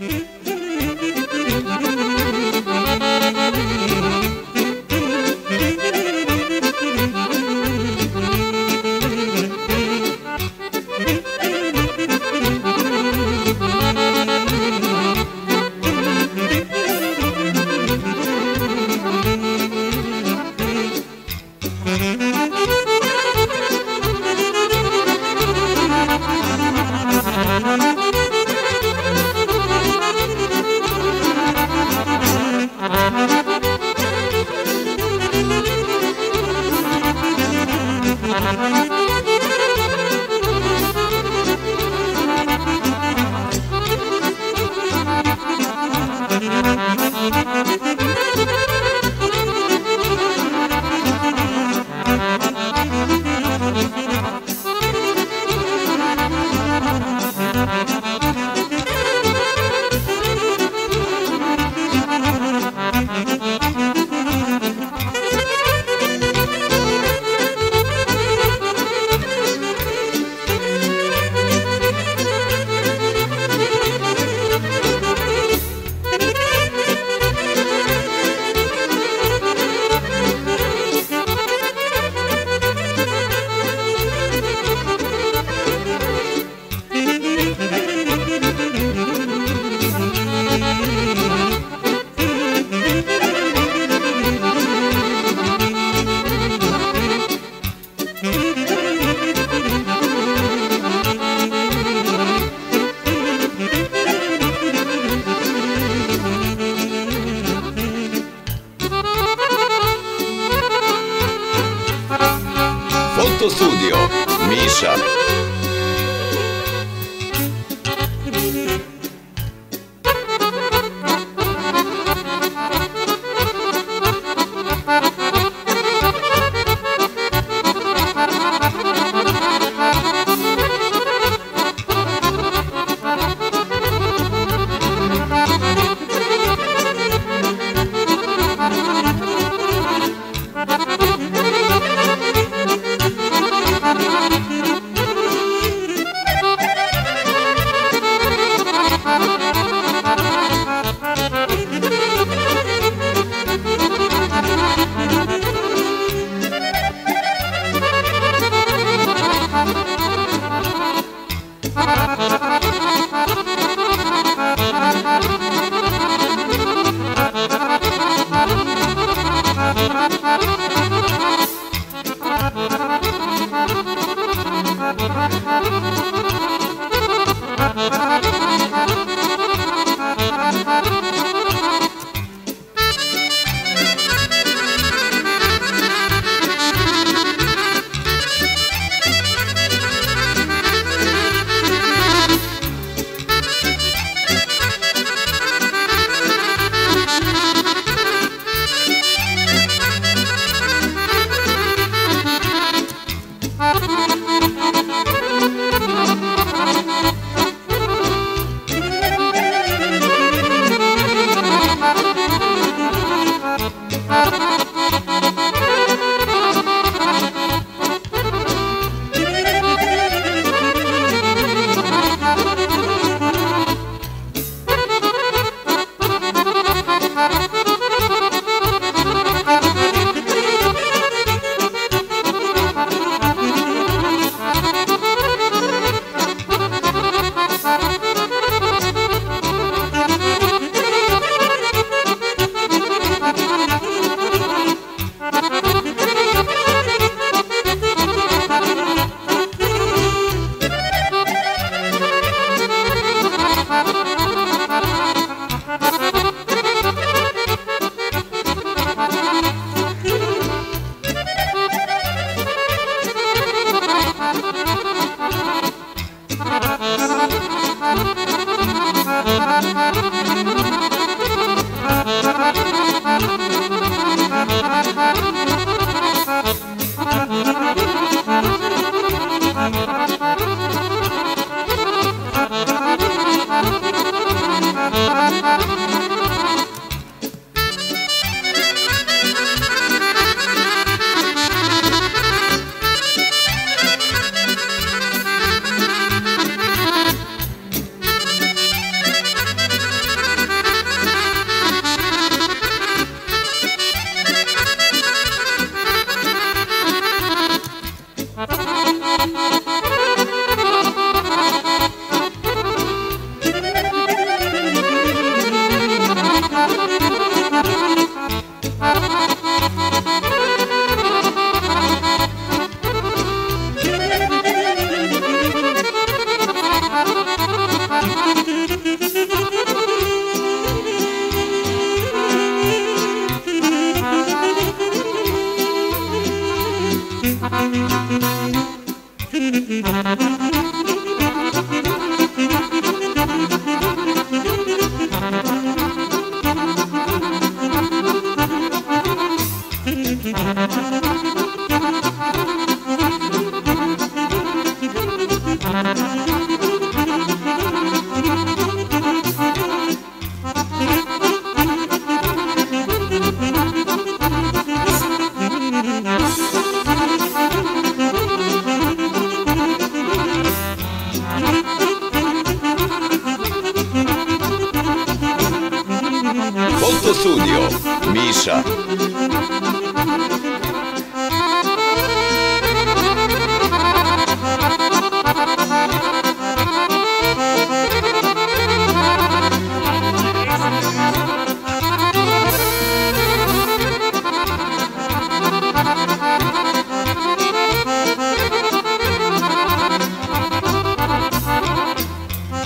Mm-hmm. Autostudio Miša.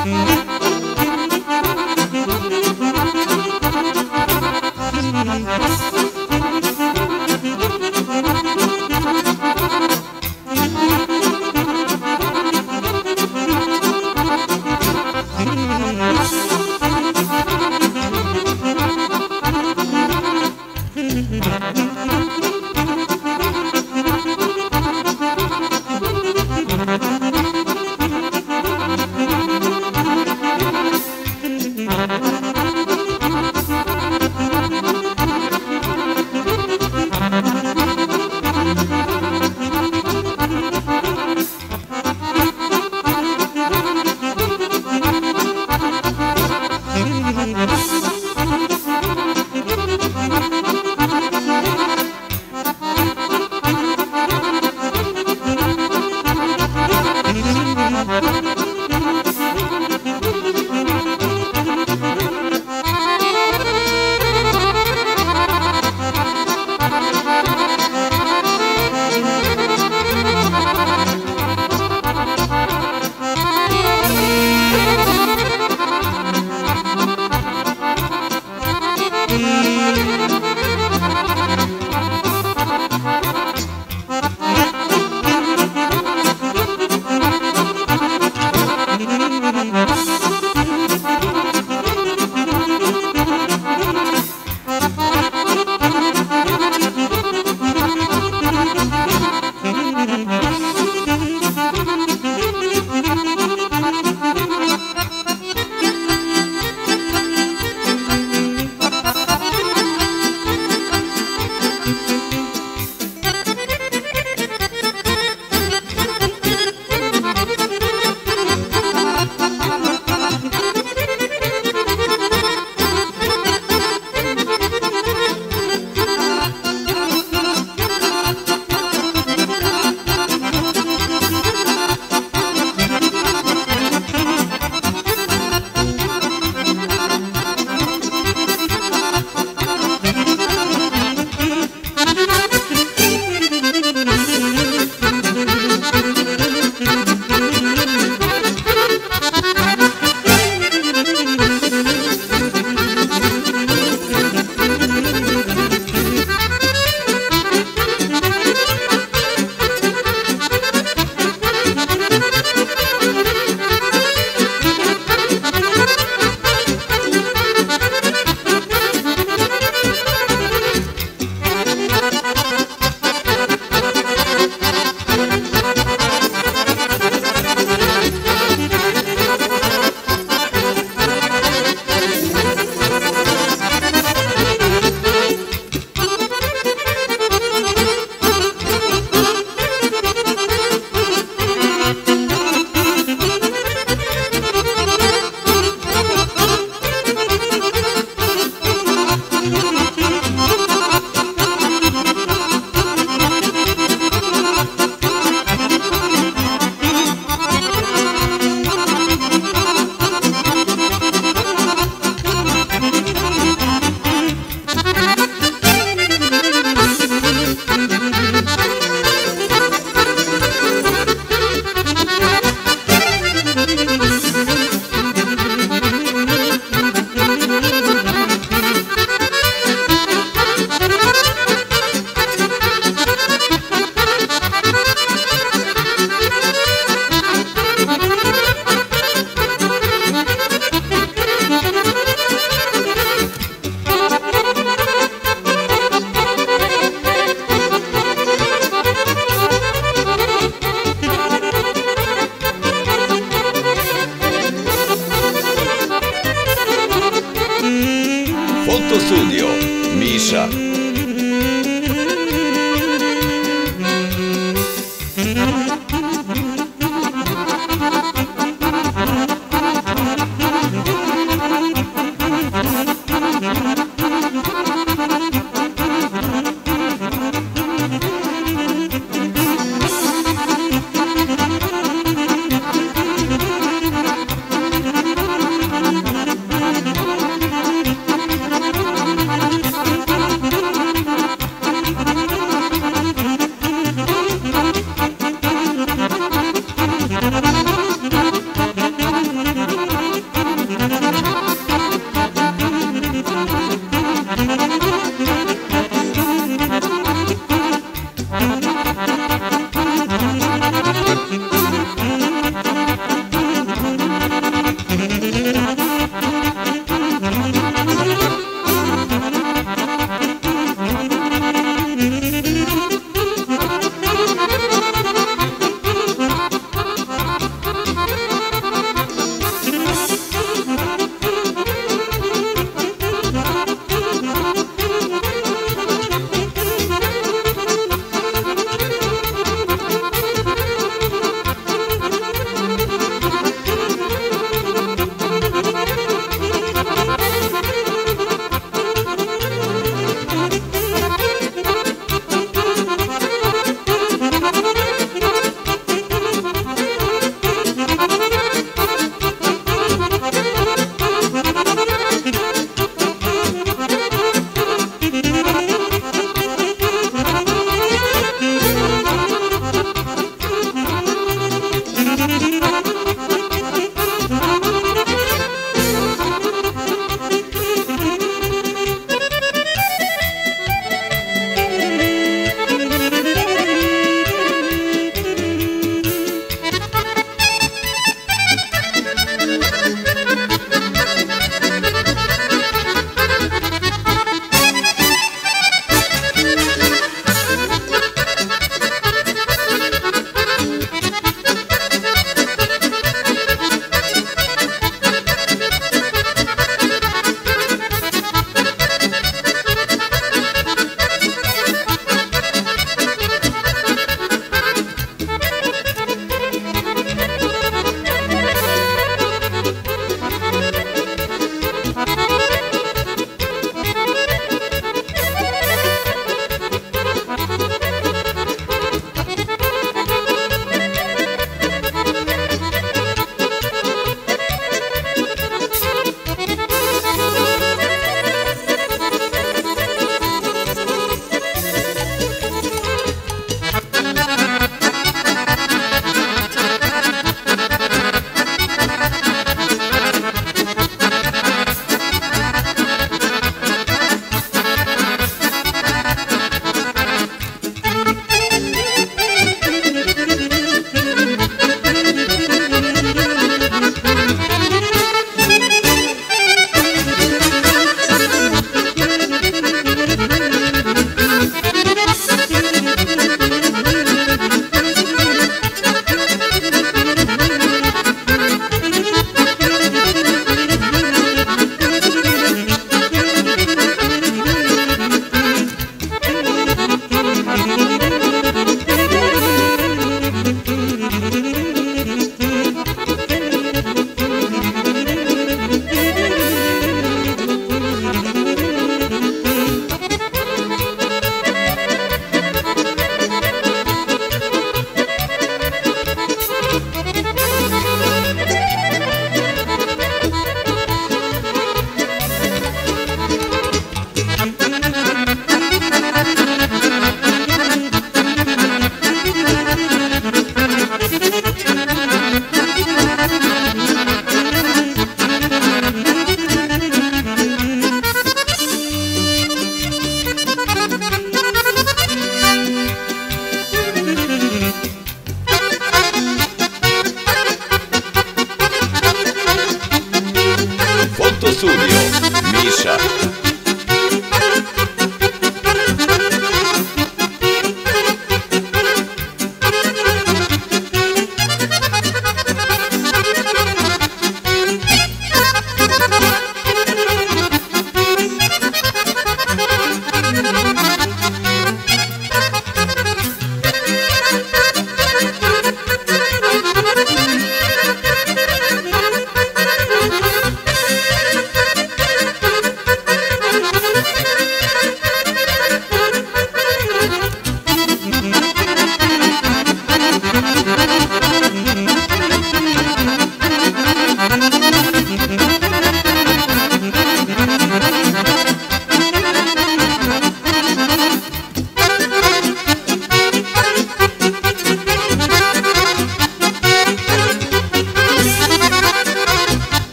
Mm-hmm. Fotostudio. Miša.